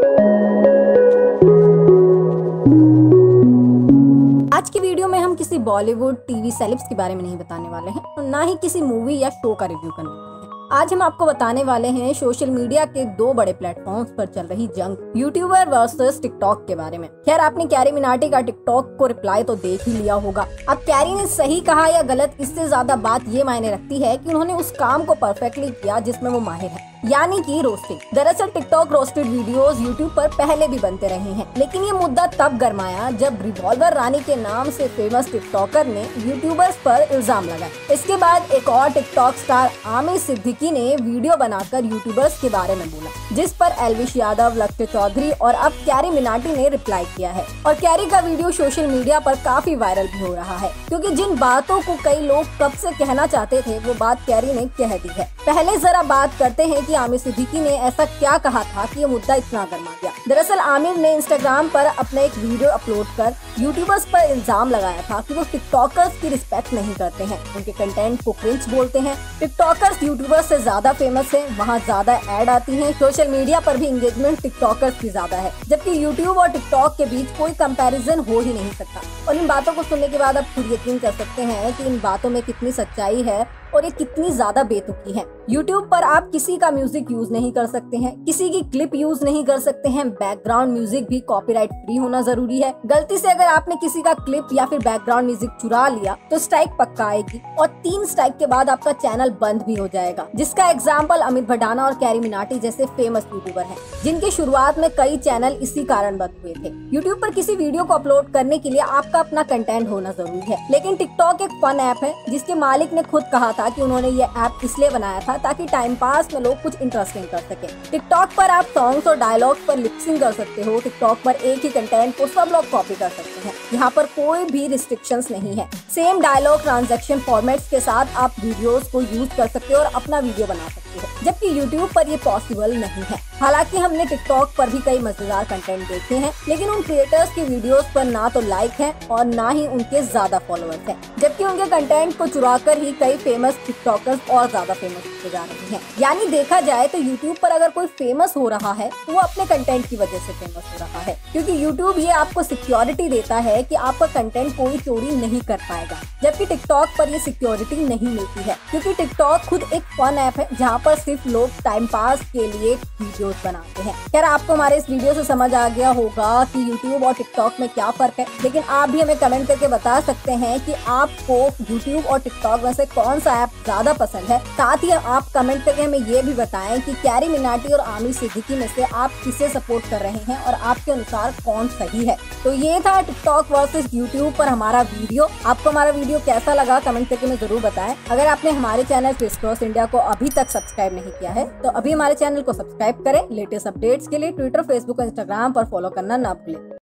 आज की वीडियो में हम किसी बॉलीवुड टीवी सेलिब्स के बारे में नहीं बताने वाले हैं और ना ही किसी मूवी या शो का रिव्यू करने वाले हैं। आज हम आपको बताने वाले हैं सोशल मीडिया के दो बड़े प्लेटफॉर्म्स पर चल रही जंग, यूट्यूबर वर्सेस टिकटॉक के बारे में। खैर, आपने कैरी मिनाटी का टिकटॉक को रिप्लाई तो देख ही लिया होगा। अब कैरी ने सही कहा या गलत, इससे ज़्यादा बात ये मायने रखती है कि उन्होंने उस काम को परफेक्टली किया जिसमें वो माहिर है। यानी कि रोस्टिंग। दरअसल टिकटॉक रोस्टेड वीडियोस यूट्यूब पर पहले भी बनते रहे हैं। लेकिन ये मुद्दा तब गरमाया जब रिवॉल्वर रानी के नाम से फ़ेमस टिकटॉकर ने यूट्यूबर्स पर इल्ज़ाम लगाया। इसके बाद एक और टिकटॉक स्टार आमिर सिद्दीकी ने वीडियो बनाकर यूट्यूबर्स के बारे में बोला, जिस पर एलविश यादव लक्ष्य चौधरी और अब कैरी मिनाटी ने रिप्लाई किया है। और कैरी का वीडियो सोशल मीडिया पर काफ़ी वायरल भी हो रहा है, क्योंकि जिन बातों को कई लोग कब से कहना चाहते थे, वो बात कैरी ने कह दी है। पहले जरा बात करते हैं कि आमिर सिद्दीकी ने ऐसा क्या कहा था कि ये मुद्दा इतना गर्मा गया। दरअसल आमिर ने इंस्टाग्राम पर अपना एक वीडियो अपलोड कर यूट्यूबर्स पर इल्ज़ाम लगाया था कि वो टिकटॉकर्स की रिस्पेक्ट नहीं करते हैं। उनके कंटेंट को क्रिंच बोलते हैं। टिकटॉकर्स यूट्यूबर्स से ज़्यादा फ़ेमस है, वहाँ ज़्यादा एड आती है। सोशल मीडिया पर भी इंगेजमेंट टिकटॉकर्स की ज़्यादा है, जबकि यूट्यूब और टिकटॉक के बीच कोई कंपेरिजन हो ही नहीं सकता। और इन बातों को सुनने के बाद आप खुद यकीन कर सकते हैं कि इन बातों में कितनी सच्चाई है और ये कितनी ज़्यादा बेतुकी है। यूट्यूब पर आप किसी का म्यूज़िक यूज़ नहीं कर सकते हैं, किसी की क्लिप यूज़ नहीं कर सकते हैं। बैकग्राउंड म्यूज़िक भी कॉपीराइट फ्री होना ज़रूरी है। गलती से अगर आपने किसी का क्लिप या फिर बैकग्राउंड म्यूज़िक चुरा लिया तो स्ट्राइक पक्का आएगी और तीन स्ट्राइक के बाद आपका चैनल बंद भी हो जाएगा, जिसका एग्ज़ाम्पल अमित भडाना और कैरी मिनाटी जैसे फ़ेमस यूट्यूबर है, जिनकी शुरुआत में कई चैनल इसी कारण बंद हुए थे। यूट्यूब पर किसी वीडियो को अपलोड करने के लिए आपका अपना कंटेंट होना ज़रूरी है, लेकिन टिकटॉक एक फन ऐप है, जिसके मालिक ने खुद कहा था कि उन्होंने ये ऐप इसलिए बनाया था ताकि टाइम पास में लोग कुछ इंटरेस्टिंग कर सके। टिकटॉक पर आप सॉन्ग्स और डायलॉग्स पर लिपसिंग कर सकते हो। टिकटॉक पर एक ही कंटेंट को सब लोग कॉपी कर सकते हैं। यहाँ पर कोई भी रिस्ट्रिक्शन नहीं है। सेम डायलॉग ट्रांजेक्शन फॉर्मेट्स के साथ आप वीडियोस को यूज़ कर सकते हो और अपना वीडियो बना सकते हो जबकि यूट्यूब पर ये पॉसिबल नहीं है। हालाँकि हमने टिकटॉक पर भी कई मज़ेदार कंटेंट देखे हैं, लेकिन उन क्रिएटर्स की वीडियोस पर ना तो लाइक है और ना ही उनके ज़्यादा फॉलोअर्स हैं, जबकि उनके कंटेंट को चुराकर ही कई फ़ेमस टिकटॉकर्स और ज़्यादा फ़ेमस होते जा रहे हैं। यानी देखा जाए तो यूट्यूब पर अगर कोई फ़ेमस हो रहा है तो वो अपने कंटेंट की वजह से फ़ेमस हो रहा है, क्योंकि यूट्यूब ये आपको सिक्योरिटी देता है कि आपका कंटेंट कोई चोरी नहीं कर पाएगा, जबकि टिकटॉक पर ये सिक्योरिटी नहीं मिलती है, क्योंकि टिकटॉक खुद एक फन ऐप है जहाँ पर सिर्फ़ लोग टाइम पास के लिए वीडियोस बनाते हैं। खैर, आपको हमारे इस वीडियो से समझ आ गया होगा कि यूट्यूब और टिकटॉक में क्या फ़र्क है। लेकिन आप भी हमें कमेंट करके बता सकते हैं कि आपको यूट्यूब और टिकटॉक में से कौन सा ऐप ज़्यादा पसंद है। साथ ही आप कमेंट करके हमें ये भी बताएँ कि कैरी मिनाटी और आमिर सिद्दीकी में से आप किसे सपोर्ट कर रहे हैं और आपके अनुसार कौन सही है। तो ये था टिकटॉक वर्सेस यूट्यूब पर हमारा वीडियो। आपको हमारा वीडियो कैसा लगा कमेंट करके में ज़रूर बताएँ। अगर आपने हमारे चैनल क्रिस इंडिया को अभी तक सब्सक्राइब नहीं किया है तो अभी हमारे चैनल को सब्सक्राइब करें। लेटेस्ट अपडेट्स के लिए ट्विटर फेसबुक और इंस्टाग्राम पर फॉलो करना ना भूलें।